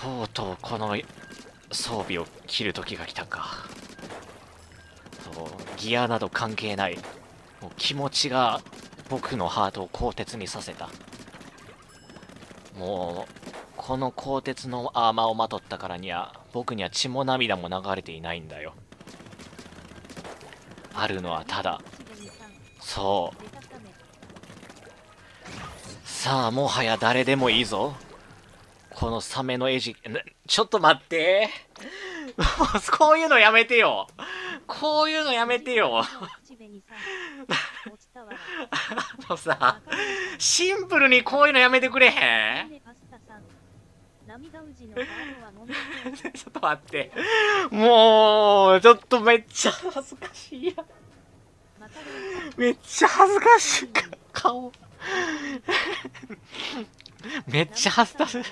とうとうこの装備を切る時が来たか。そうギアなど関係ない。もう気持ちが僕のハートを鋼鉄にさせた。もうこの鋼鉄のアーマーをまとったからには僕には血も涙も流れていないんだよ。あるのはただ。そう。さあもはや誰でもいいぞ。このサメの餌食ちょっと待って こういうのやめてよこういうのやめてよあのさシンプルにこういうのやめてくれへん ちょっと待って。もう、ちょっとめっちゃ恥ずかしいや。めっちゃ恥ずかしい顔。めっちゃ恥ずかしい。